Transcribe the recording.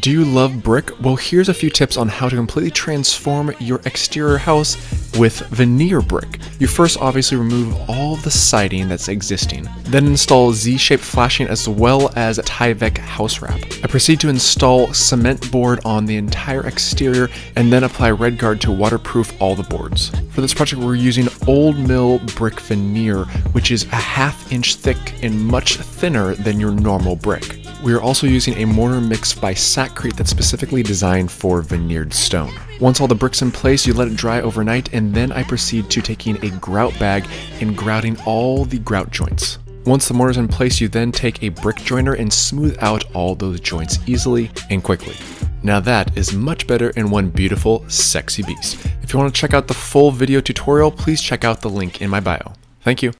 Do you love brick? Well, here's a few tips on how to completely transform your exterior house with veneer brick. You first obviously remove all the siding that's existing, then install Z-shaped flashing as well as Tyvek house wrap. I proceed to install cement board on the entire exterior and then apply RedGard to waterproof all the boards. For this project we're using Old Mill brick veneer, which is a half inch thick and much thinner than your normal brick. We are also using a mortar mix by Sakrete that's specifically designed for veneered stone. Once all the bricks in place, you let it dry overnight and then I proceed to taking a grout bag and grouting all the grout joints. Once the mortar is in place, you then take a brick joiner and smooth out all those joints easily and quickly. Now that is much better in one beautiful, sexy beast. If you want to check out the full video tutorial, please check out the link in my bio. Thank you.